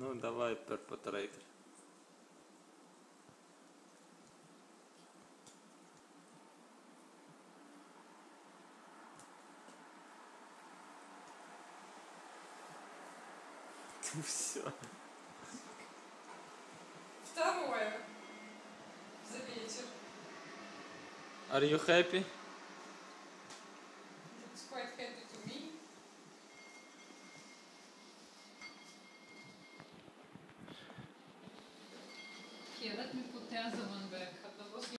Ну, давай перпотрейдер. Все. Второе. За вечер. Are you happy? Hier, let me put the other one back.